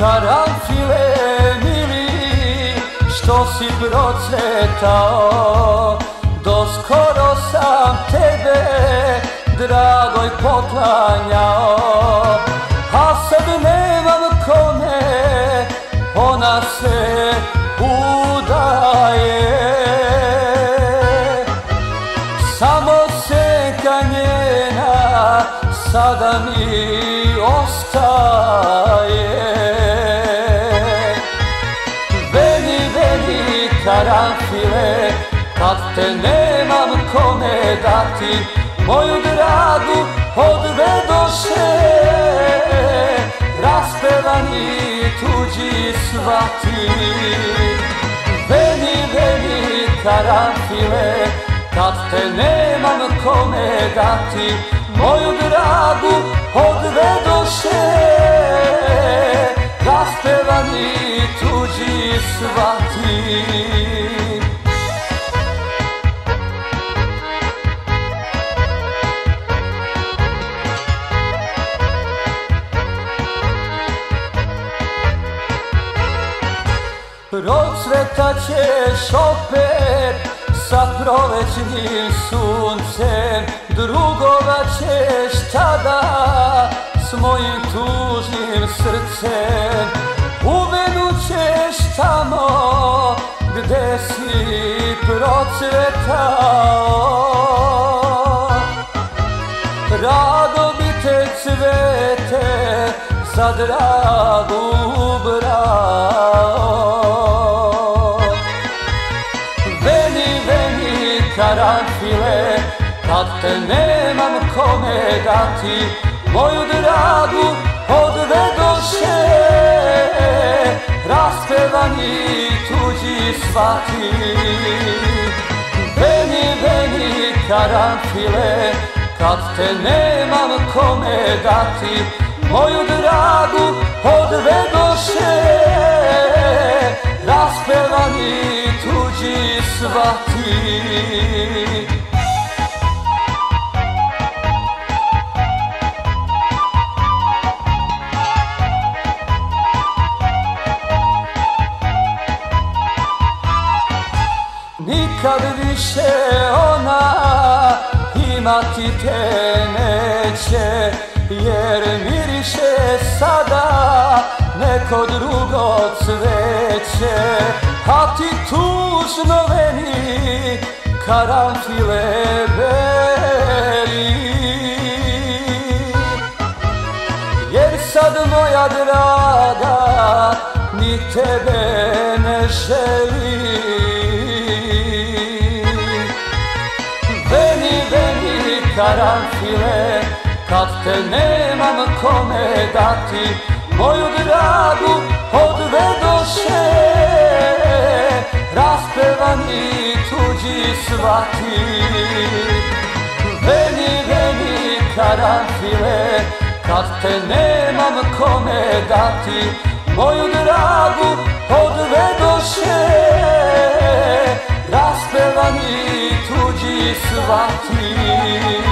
Karanfile mili, što si procvetao? Doskoro sam tebe, dragoj, poklanjao. A sad nemam kome, ona se udaje. Samo seka njena, sada mi ostaje. Veni karanfile Kad te nemam kome dati Moju dragu odvedoše. Raspevani tuđi svati Veni, veni karanfile Kad te nemam kome dati Moju dragu odvedoše Raspevani tuđi svati. Procvetat ćeš opet sa prolećnim suncem Drugova ćeš tada s mojim tužnim srcem Uvenut ćeš tamo gde si procvetao. Rado bi te cvete za dragu brao. Karanfile Kad te nemam kome dati Moju dragu odvedoše Raspevani tuđi svati Veni, veni karanfile Kad te nemam kome dati Moju dragu odvedoše Raspevani tuđi svati Nikad više ona imati te neće Jer miriše sada neko drugo cveće A ti tužno veni karanfile beri. Jer sad moja draga ni tebe ne želi karanfile Kad te nemam kome dati Moju dragu odvedoše Raspevani tuđi svati Veni, veni karanfile Kad te nemam kome dati Moju dragu odvedoše Raspevani tuđi svati